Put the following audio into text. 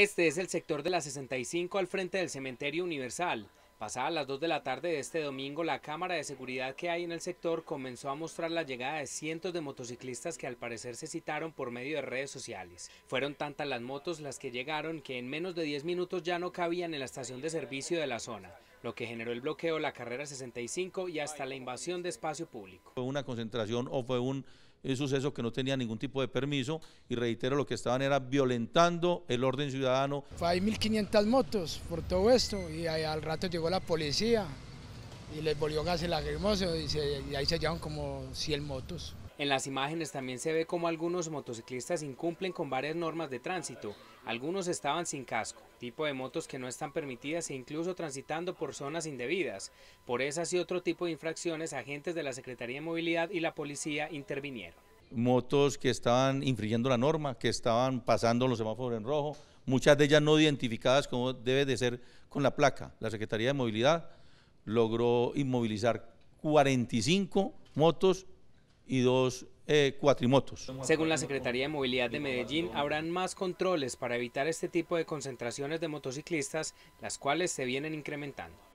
Este es el sector de la 65 al frente del Cementerio Universal. Pasadas las 2 de la tarde de este domingo, la cámara de seguridad que hay en el sector comenzó a mostrar la llegada de cientos de motociclistas que al parecer se citaron por medio de redes sociales. Fueron tantas las motos las que llegaron que en menos de 10 minutos ya no cabían en la estación de servicio de la zona, lo que generó el bloqueo la carrera 65 y hasta la invasión de espacio público. Fue una concentración o fue un un suceso que no tenía ningún tipo de permiso y reitero lo que estaban era violentando el orden ciudadano. Hay 1.500 motos por todo esto y al rato llegó la policía y les volvió gas lacrimoso y, y ahí se llevan como 100 motos. En las imágenes también se ve como algunos motociclistas incumplen con varias normas de tránsito. Algunos estaban sin casco, tipo de motos que no están permitidas e incluso transitando por zonas indebidas. Por esas y otro tipo de infracciones, agentes de la Secretaría de Movilidad y la policía intervinieron. Motos que estaban infringiendo la norma, que estaban pasando los semáforos en rojo, muchas de ellas no identificadas como debe de ser con la placa. La Secretaría de Movilidad logró inmovilizar 45 motos y dos eh, cuatrimotos. Según la Secretaría de Movilidad de Medellín, habrán más controles para evitar este tipo de concentraciones de motociclistas, las cuales se vienen incrementando.